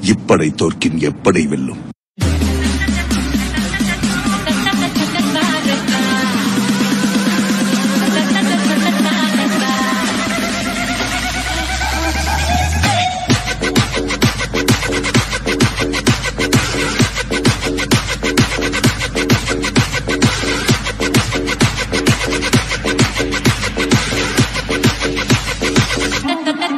இப்படை தோற்கின் எப்படை வெல்லும்?